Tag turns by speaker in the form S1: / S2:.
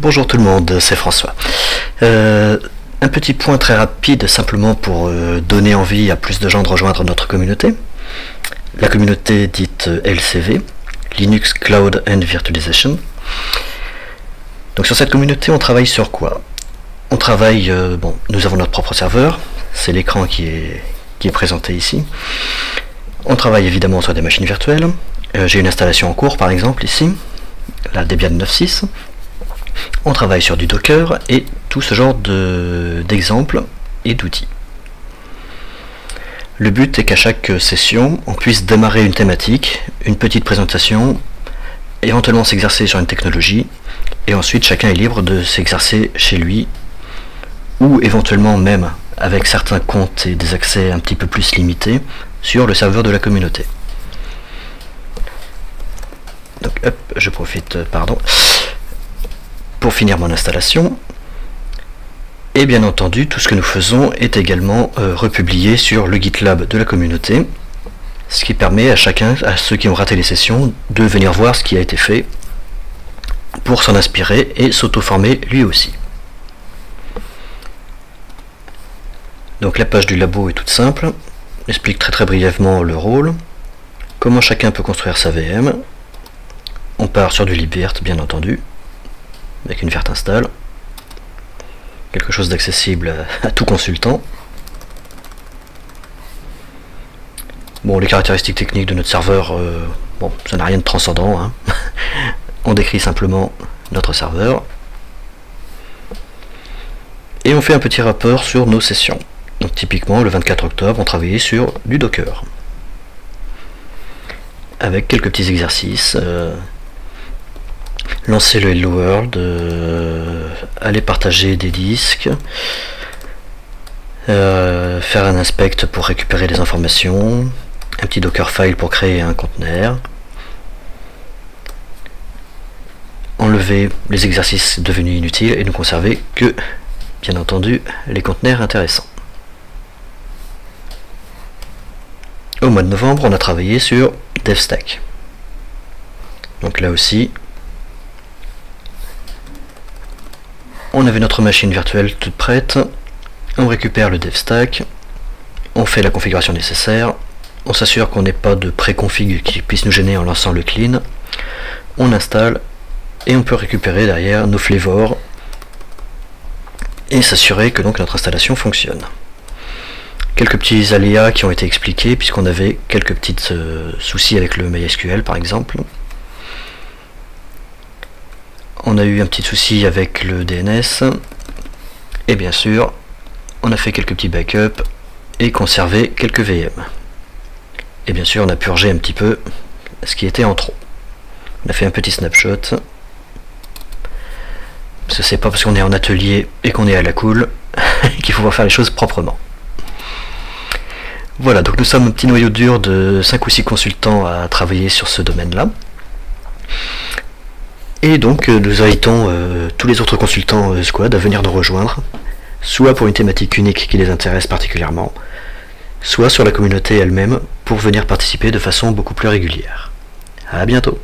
S1: Bonjour tout le monde, c'est François. Euh, un petit point très rapide simplement pour euh, donner envie à plus de gens de rejoindre notre communauté. La communauté dite LCV, Linux Cloud and Virtualization. Donc sur cette communauté on travaille sur quoi? On travaille, euh, bon, nous avons notre propre serveur, c'est l'écran qui est présenté ici. On travaille évidemment sur des machines virtuelles. J'ai une installation en cours par exemple ici, la Debian 9.6. On travaille sur du Docker et tout ce genre d'exemples et d'outils. Le but est qu'à chaque session, on puisse démarrer une thématique, une petite présentation, éventuellement s'exercer sur une technologie, et ensuite chacun est libre de s'exercer chez lui, ou éventuellement même avec certains comptes et des accès un petit peu plus limités, sur le serveur de la communauté. Donc hop, je profite, pardon pour finir mon installation. Et bien entendu, tout ce que nous faisons est également euh, republié sur le GitLab de la communauté, ce qui permet à chacun, à ceux qui ont raté les sessions, de venir voir ce qui a été fait pour s'en inspirer et s'auto-former lui aussi. Donc la page du labo est toute simple, explique très très brièvement le rôle, comment chacun peut construire sa VM. On part sur du libvirt bien entendu, avec une verte install. Quelque chose d'accessible à, tout consultant. Bon, les caractéristiques techniques de notre serveur, euh, bon, ça n'a rien de transcendant. Hein. on décrit simplement notre serveur. Et on fait un petit rapport sur nos sessions. Donc typiquement, le 24 octobre, on travaillait sur du Docker. Avec quelques petits exercices. Euh, lancer le Hello World, euh, aller partager des disques, euh, faire un inspect pour récupérer des informations, un petit Dockerfile pour créer un conteneur, enlever les exercices devenus inutiles et ne conserver que, bien entendu, les conteneurs intéressants. Au mois de novembre, on a travaillé sur DevStack. Donc là aussi, on avait notre machine virtuelle toute prête, on récupère le DevStack, on fait la configuration nécessaire, on s'assure qu'on n'ait pas de pré-config qui puisse nous gêner en lançant le clean, on installe et on peut récupérer derrière nos flavors et s'assurer que donc notre installation fonctionne. Quelques petits aléas qui ont été expliqués puisqu'on avait quelques petits euh, soucis avec le MySQL par exemple on a eu un petit souci avec le DNS et bien sûr on a fait quelques petits backups et conservé quelques VM et bien sûr on a purgé un petit peu ce qui était en trop. On a fait un petit snapshot. Ce c'est pas parce qu'on est en atelier et qu'on est à la cool qu'il faut faire les choses proprement. Voilà donc nous sommes un petit noyau dur de 5 ou 6 consultants à travailler sur ce domaine là et donc euh, nous invitons euh, tous les autres consultants euh, Squad à venir nous rejoindre, soit pour une thématique unique qui les intéresse particulièrement, soit sur la communauté elle-même pour venir participer de façon beaucoup plus régulière. A bientôt